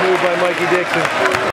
By Mikey Dixon.